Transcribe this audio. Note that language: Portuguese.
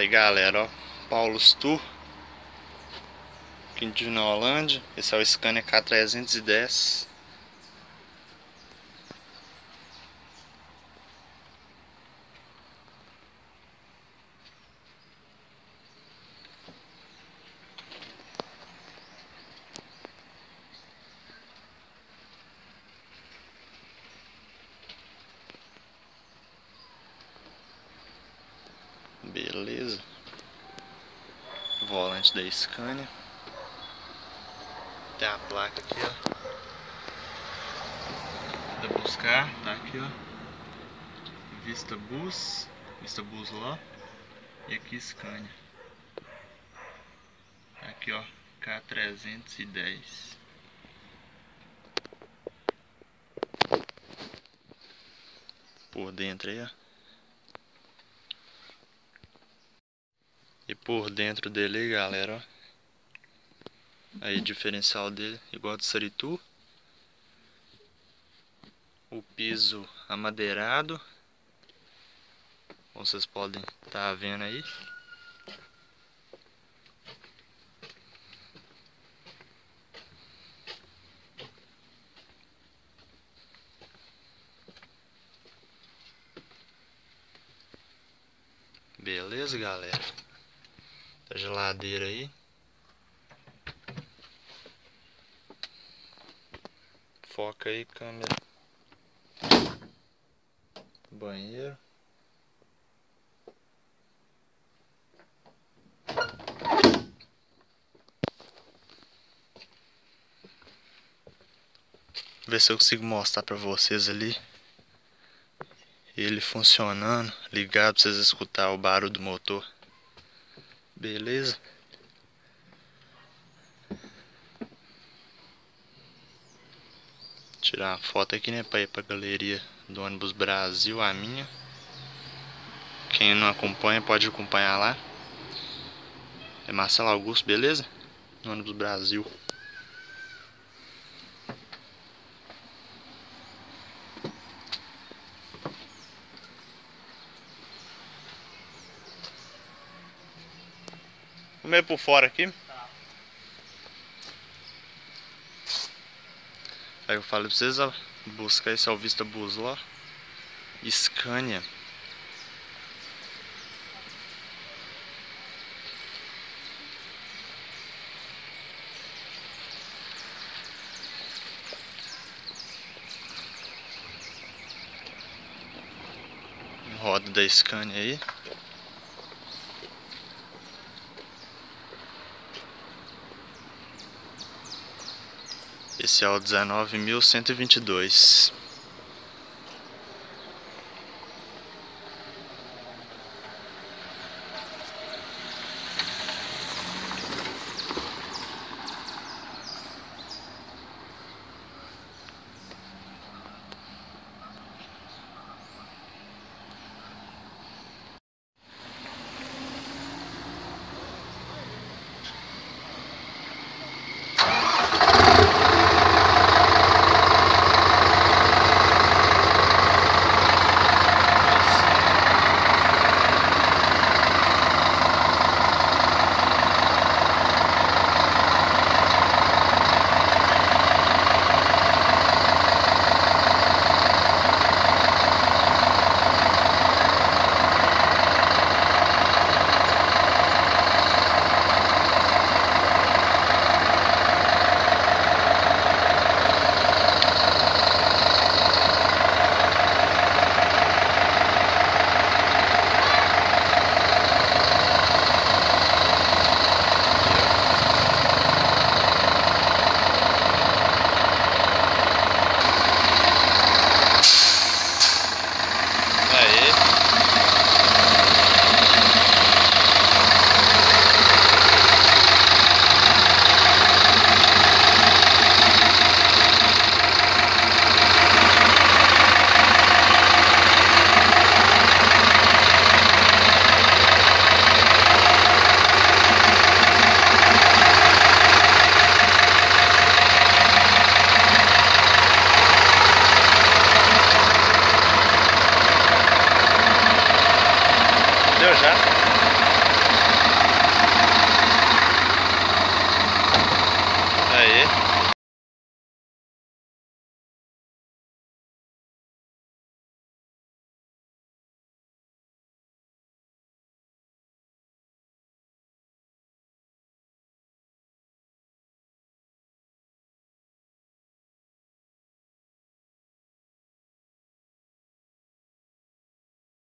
Aí galera, ó, Paulus Tour Aqui de Holândia. Esse é o Scania K310 Beleza. Volante da Scania. Tem a placa aqui, ó. Da buscar, tá aqui, ó. Vista Bus, Vista Bus lá. E aqui Scania. Aqui, ó, K310. Por dentro aí, ó. E por dentro dele, galera, ó. Aí diferencial dele, igual do Saritu. O piso amadeirado. Como vocês podem estar tá vendo aí. Beleza, galera? A geladeira aí. Foca aí, câmera. Banheiro. Ver se eu consigo mostrar pra vocês ali ele funcionando, ligado pra vocês escutar o barulho do motor. Beleza? Tirar uma foto aqui, né, para ir pra galeria do ônibus Brasil, a minha. Quem não acompanha, pode acompanhar lá. É Marcelo Augusto, beleza? No ônibus Brasil. Vamos por fora aqui. Aí eu falei pra vocês, buscar esse Alvista Bus lá. Scania. Roda da Scania aí. Esse é o 19.122. Huh?